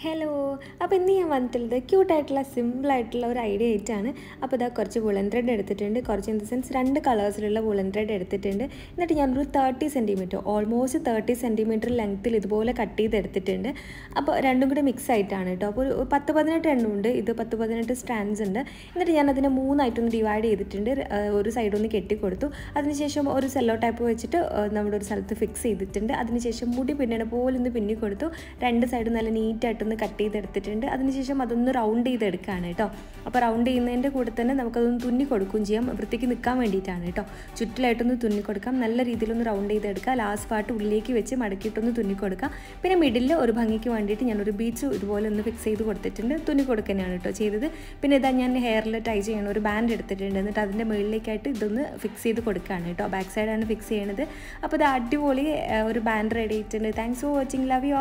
Hello അപ്പോൾ ഇന്ന് ഞാൻ വന്നിട്ടുള്ളത് ക്യൂട്ടായിട്ടുള്ള സിമ്പിളായിട്ടുള്ള ഒരു ഐഡിയ ആയിട്ടാണ്. അപ്പോൾ ഇതാ കുറച്ച് വുളൻ ത്രെഡ് എടുത്തിട്ടുണ്ട്. കുറച്ച് ഇൻ ദ സെൻസ് രണ്ട് കളേഴ്സിലുള്ള വുളൻ ത്രെഡ് എടുത്തിട്ടുണ്ട്. എന്നിട്ട് ഞാനൊരു thirty centimetre almost thirty centimetre ലെങ്ത്തിൽ ഇതുപോലെ കട്ട് ചെയ്ത് എടുത്തിട്ടുണ്ട്. അപ്പോൾ രണ്ടും കൂടി മിക്സ് ആയിട്ടാണ് കേട്ടോ. അപ്പോൾ ഒരു പത്ത് പതിനെട്ട് എണ്ണം ഉണ്ട്. ഇത് പത്ത് പതിനെട്ട് സ്റ്റാൻഡ്സ് ഉണ്ട്. എന്നിട്ട് ഞാൻ അതിനെ മൂന്നായിട്ടൊന്ന് ഡിവൈഡ് ചെയ്തിട്ടുണ്ട്. ഒരു സൈഡൊന്ന് കെട്ടിക്കൊടുത്തു അതിനുശേഷം ഒരു സെല്ലോ ടൈപ്പ് വെച്ചിട്ട് നമ്മുടെ ഒരു സ്ഥലത്ത് ഫിക്സ് ചെയ്തിട്ടുണ്ട്. അതിനുശേഷം മുടി പിന്നണ പോലെ ഒന്ന് പിന്നി കൊടുത്തു. രണ്ട് സൈഡും നല്ല നീറ്റായിട്ടൊന്ന് കട്ട് ചെയ്തെടുത്തിട്ടുണ്ട്. അതിനുശേഷം അതൊന്ന് റൗണ്ട് ചെയ്തെടുക്കുകയാണ് കേട്ടോ. അപ്പോൾ റൗണ്ട് ചെയ്യുന്നതിന്റെ കൂടെ തന്നെ നമുക്കതൊന്ന് തുന്നി കൊടുക്കുകയും ചെയ്യാം. വൃത്തിക്ക് നിൽക്കാൻ വേണ്ടിയിട്ടാണ് കേട്ടോ. ചുറ്റിലായിട്ടൊന്ന് തുന്നി കൊടുക്കാം. നല്ല രീതിയിലൊന്ന് റൗണ്ട് ചെയ്തെടുക്കുക. ലാസ്റ്റ് പാർട്ട് ഉള്ളിലേക്ക് വെച്ച് മടക്കിയിട്ടൊന്ന് തുന്നി കൊടുക്കാം പിന്നെ മിഡിലിൽ ഒരു ഭംഗിക്ക് വേണ്ടിയിട്ട് ഞാനൊരു ബീച്ച് ഇതുപോലെ ഒന്ന് ഫിക്സ് ചെയ്ത് കൊടുത്തിട്ടുണ്ട്. തുന്നി കൊടുക്കുന്നതാണ് കേട്ടോ ചെയ്തത്. പിന്നെ ഇതാ ഞാൻ ഹെയറിൽ ടൈ ചെയ്യണം ഒരു ബാൻഡ് എടുത്തിട്ടുണ്ട്. എന്നിട്ട് അതിന്റെ മുകളിലേക്കായിട്ട് ഇതൊന്ന് ഫിക്സ് ചെയ്ത് കൊടുക്കുകയാണ് കേട്ടോ. ബാക്ക് സൈഡാണ് ഫിക്സ് ചെയ്യണത്. അപ്പോൾ ഇത് അടിപൊളി ഒരു ബാൻഡ് റെഡി ആയിട്ടുണ്ട്. Thanks for watching love you